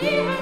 Yeah.